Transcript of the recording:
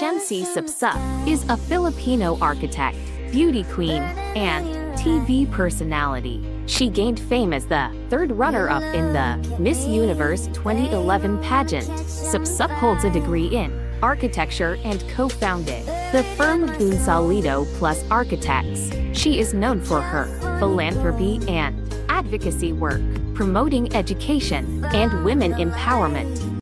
Shamcey Supsup is a Filipino architect, beauty queen, and TV personality. She gained fame as the third runner-up in the Miss Universe 2011 pageant. Supsup holds a degree in architecture and co-founded the firm Gonzalito Plus Architects. She is known for her philanthropy and advocacy work, promoting education and women empowerment.